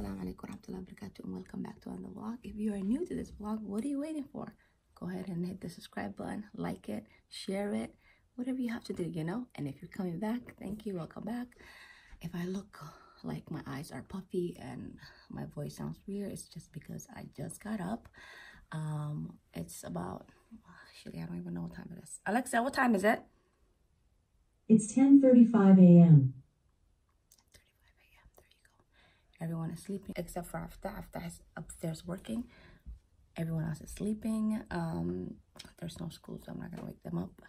Assalamu alaikum warahmatullahi wabarakatuh and welcome back to another vlog. If you are new to this vlog, what are you waiting for? Go ahead and hit the subscribe button, like it, share it, whatever you have to do, you know? And if you're coming back, thank you, welcome back. If I look like my eyes are puffy and my voice sounds weird, it's just because I just got up. Um, it's about, actually, I don't even know what time it is. Alexa, what time is it? It's 10:35 a.m. 35 a.m. There you go. Everyone is sleeping except for Afta. Afta is upstairs working. Everyone else is sleeping. Um, there's no school, so I'm not gonna wake them up.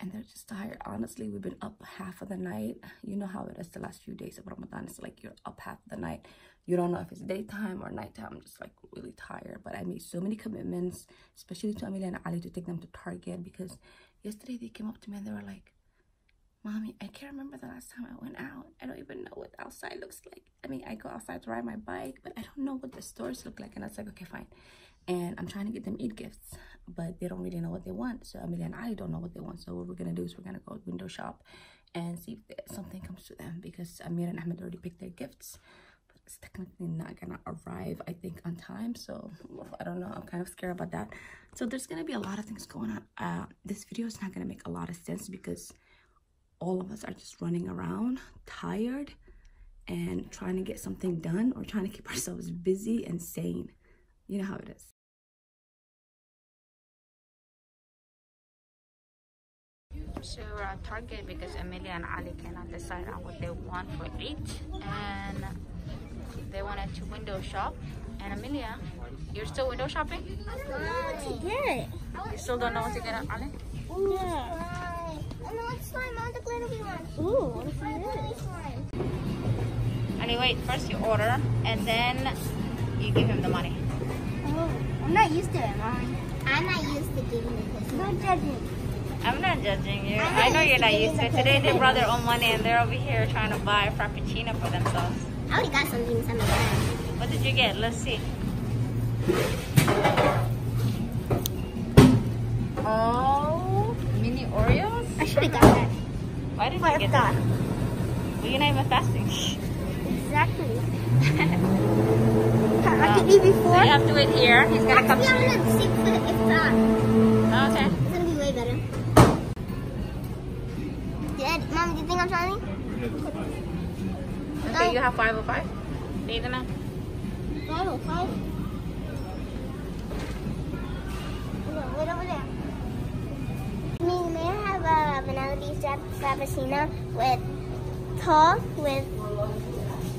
And they're just tired. Honestly, we've been up half of the night. You know how it is the last few days of Ramadan. It's like you're up half the night. You don't know if it's daytime or nighttime. I'm just like really tired. But I made so many commitments, especially to Amelia and Ali to take them to Target because yesterday they came up to me and they were like, Mommy, I can't remember the last time I went out. I don't even know what outside looks like. I mean, I go outside to ride my bike, but I don't know what the stores look like. And I was like, okay, fine. And I'm trying to get them Eid gifts, but they don't really know what they want. So Amelia and I don't know what they want. So what we're gonna do is we're gonna go window shop and see if something comes to them because Amir and Ahmed already picked their gifts. But it's technically not gonna arrive, I think, on time. So I don't know. I'm kind of scared about that. So there's gonna be a lot of things going on. Uh, this video is not gonna make a lot of sense because all of us are just running around tired and trying to get something done or trying to keep ourselves busy and sane. You know how it is. So we're at Target because Amelia and Ali cannot decide on what they want for Eid and they wanted to window shop. And Amelia, you're still window shopping? I don't know what to get. You still don't know what to get, Ali? Yeah. And then let's slime the glittery one. Ooh, what is Try the glittery this? slime. Anyway, first you order and then you give him the money. Oh, I'm not used to it, Mommy. I'm not used to giving the cookies. Don't judge me. I'm not judging you. I'm I know you're not used to it. Today they the brought their own money and they're over here trying to buy a frappuccino for themselves. I already got something some of that. What did you get? Let's see. Oh, mini Oreos? I should have got that. Why did What you if get that? that? Well, you're not even fasting. Exactly. Um, I could eat so before. you have to wait here. He's gonna come Actually, I'm gonna sit for the iftar. Okay. It's gonna be way better. Dad, Mom, do you think I'm trying? Okay, you have 505? Need to know? I don't know. Wait over there. I mean, may I have a vanilla frappuccino with tall, with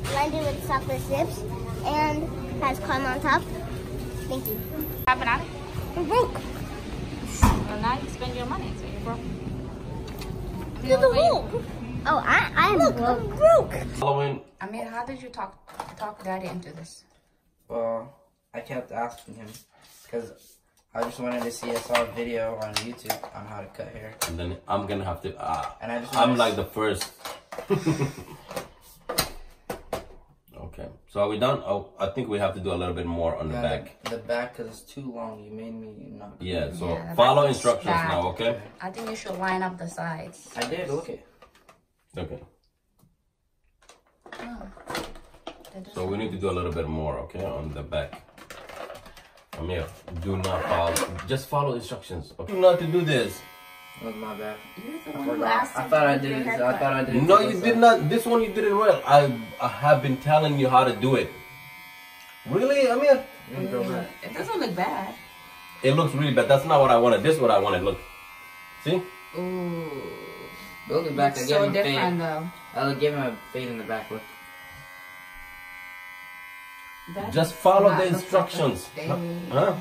blended with chocolate chips, and has caramel on top? Thank you. Have banana? I'm broke. Well, now you spend your money, so you're broke. You're the broke. Oh, I, I'm broke. I'm broke. Halloween. Amir, how did you talk talk Daddy into this? Well, I kept asking him because I just wanted to see. I saw a video on YouTube on how to cut hair, And then I'm gonna have to. Uh, and I just I'm wanted like the first. okay, so are we done? Oh, I think we have to do a little bit more on the back. The back because it's too long. You made me not. Yeah, so Yeah, follow instructions bad. now, okay? I think you should line up the sides. I did. Look it. Okay. Oh. So we need to do a little bit more, okay, on the back. Amir, do not follow. Just follow instructions. Okay? Not to do this. That was my bad. You're I forgot. asked I thought I did it. I thought I did. it No, you did not. This one you did it well. I, I have been telling you how to do it. Really, Amir? Let me. It doesn't look bad. It looks really bad. That's not what I wanted. This is what I wanted. Look. See? Ooh. Look at back. I gave so him a different fade. though. I'll give him a fade in the back. Look. That Just follow the look like a instructions. Huh?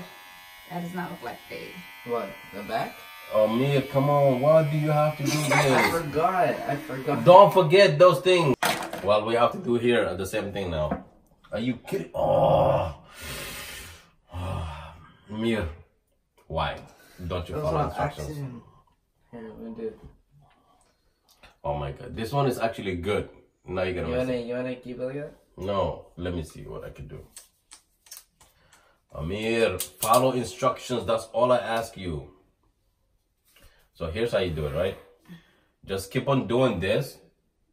That does not look like fade. What? The back? Oh, Mia, come on. Why do you have to do this? I this? forgot. I forgot. Don't forget those things. Well, we have to do here the same thing now. Are you kidding? Oh. Mir, why don't you That follow instructions? Here, let me do it. Oh my god. This one is actually good. Now you're gonna. mess wanna, it. you wanna keep it like that? No, let me see what I can do. Amir, follow instructions. That's all I ask you. So here's how you do it, right? Just keep on doing this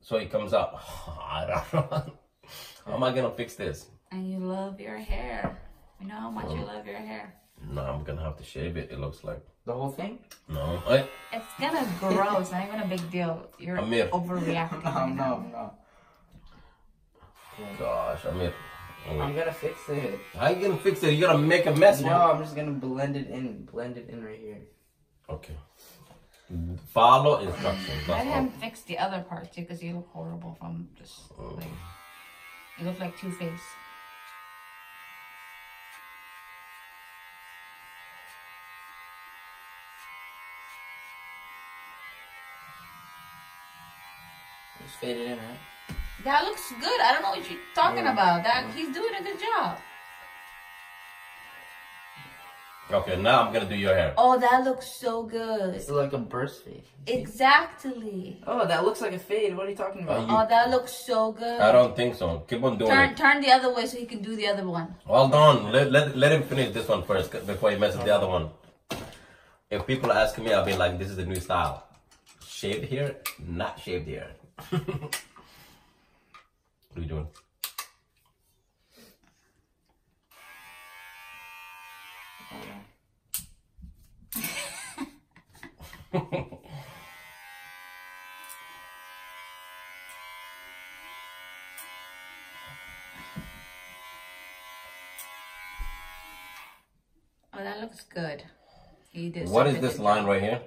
so it comes out. I don't know. How am I gonna fix this? And you love your hair. You know how much you um, love your hair. No, I'm gonna have to shave it. It looks like The whole thing? no. I, It's gonna grow. It's not even a big deal. You're Amir. overreacting. Oh, no, no, no. Gosh, Amir. I'm oh. gonna fix it. How you gonna fix it? You're gonna make a mess, No, man. I'm just gonna blend it in. Blend it in right here. Okay. Follow instructions. Let That's all. him fix the other part too, because you look horrible from just oh. like you look like Two Face. Just fade it in, right? That looks good. I don't know what you're talking about. That he's doing a good job. Okay, now I'm gonna do your hair. Oh, that looks so good. It's like a burst fade. Exactly. Oh, that looks like a fade. What are you talking about? Oh, that looks so good. I don't think so. Keep on doing Turn it. turn the other way so he can do the other one. Hold on. Let, let, let him finish this one first before he messes the other one. If people ask me, I'll be like, this is the new style. Shaved hair, not shaved hair. what are you doing? Oh, that looks good. What is this line right here?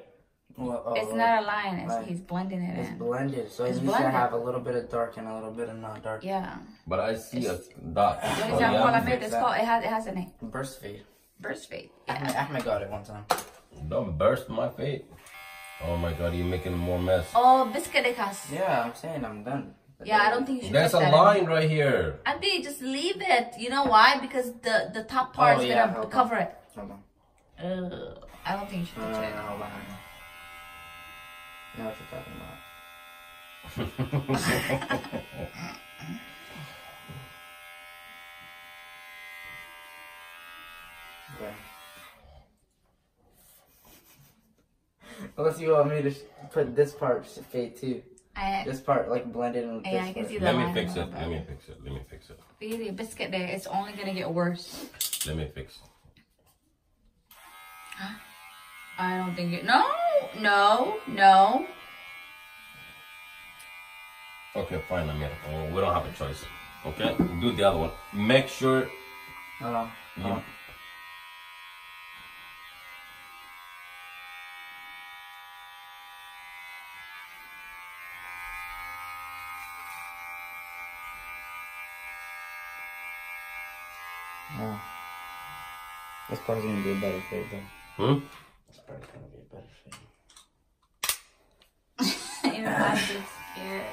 Well, oh, It's not a line. It's, Line. he's blending it It's in. blended, so it It's needs blended. to have a little bit of dark and a little bit of not dark. Yeah. But I see a dot. What that yeah. called? I made this that. called. It has it has a name. Burst fade. Burst fade. Ahmed, Yeah. Ahmed got it one time. Don't burst my fate. Oh my god, you're making more mess. Oh, biscuit de cas. Yeah, I'm saying I'm done. Yeah, I don't think you should. There's a that in. line right here. Auntie, just leave it. You know why? Because the the top part Oh, is yeah, gonna hold on. cover it. Hold on. Ugh, I don't think you should No, no, touch no, it. no, hold on. hold on. I know what you're talking about. Okay. Unless you want me to sh- put this part sh- fade too. I, This part like blended in with yeah, this I can part. see the Let me fix it. Let me fix it. Let me fix it. Really, biscuit there. It's only gonna get worse. Let me fix. It. I don't think it. No, no, no. Okay, fine, Amir. Oh, we don't have a choice. Okay, do the other one. Make sure Hold on. you. Hold on. Oh. This part is gonna be a better fade though. Hmm? This part is gonna be a better fade. You know, I'm just scared.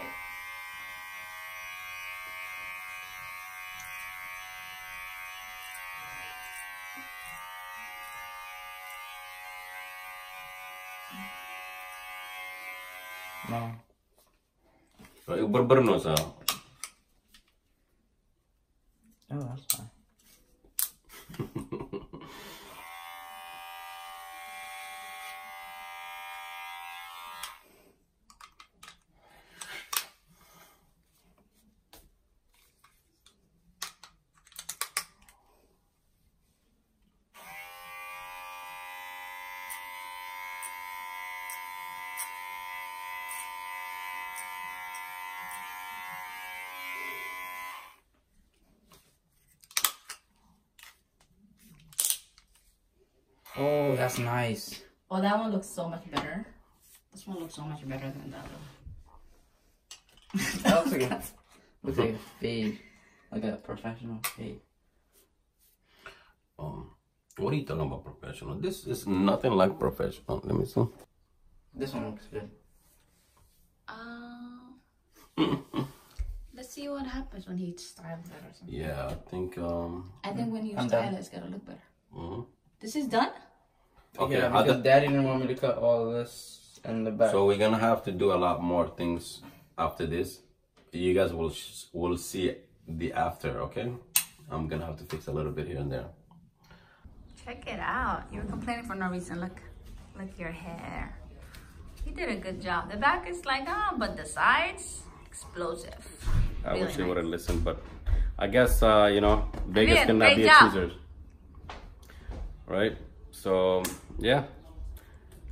No. Berberno sa. Oh, that's fine. Oh, that's nice. Oh, that one looks so much better. This one looks so much better than the other. That looks like a, looks like a fade. Like a professional fade. Um, what are you talking about professional? This is nothing like professional. Let me see. This one looks good. Um, let's see what happens when he styles it or something. Yeah, I think. Um. I think when you I'm style done. it, it's gonna look better. mhm. This is done. Okay. yeah, I because got- daddy didn't want me to cut all of this in the back. so we're gonna have to do a lot more things after this. You guys will sh- will see the after. Okay. I'm gonna have to fix a little bit here and there. Check it out. You were complaining for no reason. Look, look your hair. You did a good job. The back is like ah, but the sides explosive. I wish Really you would have listened, but I guess uh, you know Vegas Amir, cannot be job. a Caesars, right? So yeah.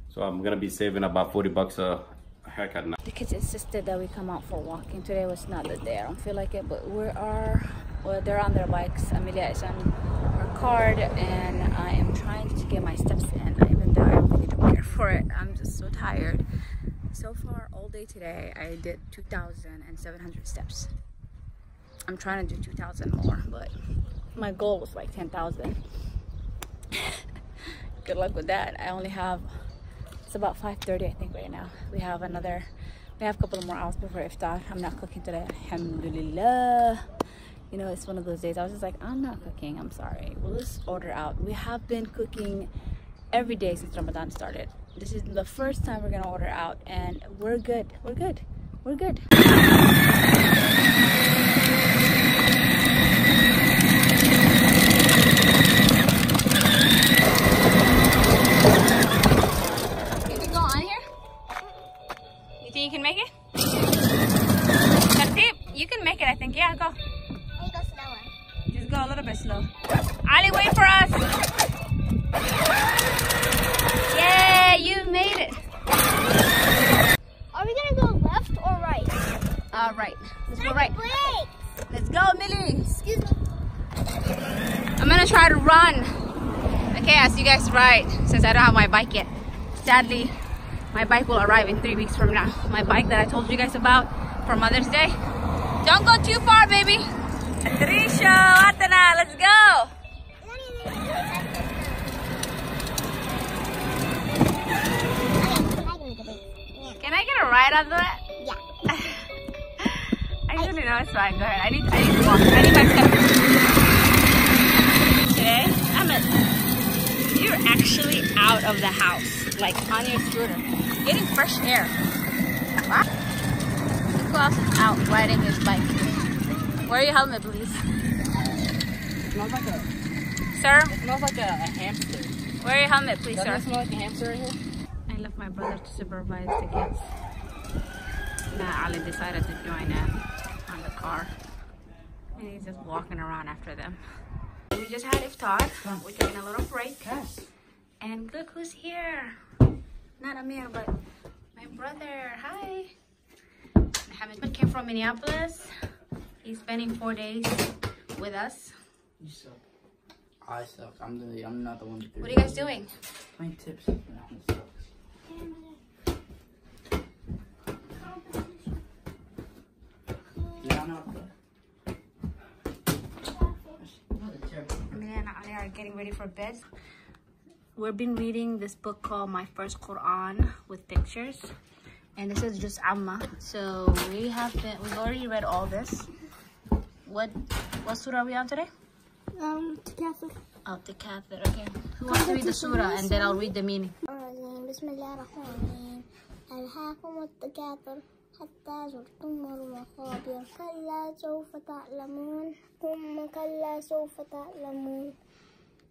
So I'm gonna be saving about forty bucks a haircut now. The kids insisted that we come out for walking. Today was not the day. I don't feel like it, but we are. Well, they're on their bikes. Amelia is on her card, and I am trying to get my steps in. Even though I really don't care for it, I'm just so tired. So far, all day today, I did 2,700 steps. I'm trying to do 2,000 more, but my goal was like 10,000. Good luck with that. I only have it's about 5.30 I think right now. We have another, we have a couple more hours before iftar. I'm not cooking today, alhamdulillah. You know, it's one of those days I was just like, I'm not cooking, I'm sorry. We'll just order out. We have been cooking every day since Ramadan started. This is the first time we're gonna order out and we're good, we're good, we're good. Can you go on here? You can make it? Tartib, you can make it, I think. Yeah, go. Go slower. Just go a little bit slow. Ali, wait for us. Yeah, you made it. Are we gonna go left or right? All right, let's go right. Let's go, Millie. Excuse me. I'm gonna try to run. Okay, I'll see you guys ride, since I don't have my bike yet. Sadly, my bike will arrive in three weeks from now. My bike that I told you guys about for Mother's Day. Don't go too far, baby. Trisha, Atana, let's go. Can I get a ride on that? Yeah. Actually, no, it's fine. Go ahead. I need, I need to walk. I need my steps. Today, I'm at, you're actually out of the house, like on your scooter, getting fresh air. What? Nicholas is out riding his bike. Wear your helmet, please. smells like a, Sir, it smells like a, a hamster. wear your helmet, please, Doesn't sir. it smell like a hamster right here? I left my brother to supervise the kids. Now Ali decided to join in on the car. And he's just walking around after them. We just had iftar. We're taking a little break. And look who's here. Not Amir, but my brother. Hi. Mohammed came from Minneapolis. He's spending four days with us. You suck. I suck. I'm the. I'm not the one. What are you guys doing? Playing tips. No, it sucks. Yeah, I know. I are getting ready for bed. We've been reading this book called My First Quran with pictures. And this is just Amma. So we have been, we've already read all this. What, what surah are we on today? Um, Takathur. Oh, Takathur, okay. Who wants to read the surah and then I'll read the meaning. الرحمن الرحيم ألهاكم التكاثر حتى زرتم المقابر كلا سوف تعلمون ثم كلا سوف تعلمون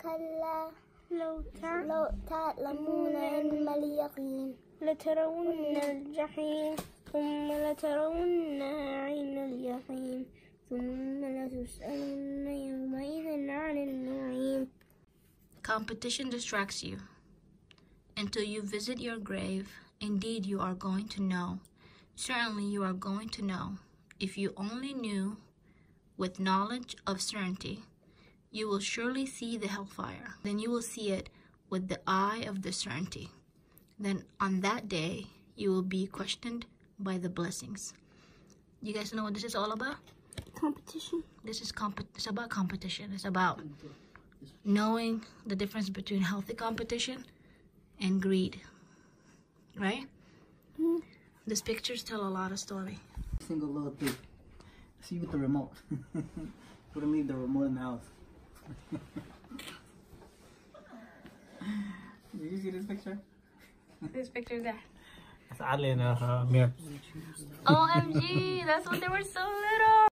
كلا لو لو تعلمون علم اليقين لترون الجحيم ثم لترونها عين اليقين ثم لتسألن يومئذ عن النعيم Competition distracts you. Until you visit your grave, indeed you are going to know. Certainly you are going to know. If you only knew with knowledge of certainty, you will surely see the hellfire. Then you will see it with the eye of the certainty. Then on that day, you will be questioned by the blessings. You guys know what this is all about? competition This is comp- it's about competition. It's about knowing the difference between healthy competition and greed. Right? Mm-hmm. These pictures tell a lot of story. single little thing. See you with the remote. Wouldn't leave the remote in the house. Did you see this picture? This picture there. It's Adley and uh, mirror. OMG, that's when they were so little.